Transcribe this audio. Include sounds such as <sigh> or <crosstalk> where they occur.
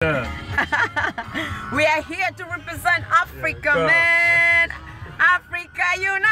<laughs> we are here to represent Africa, Yeah, man. Africa you know.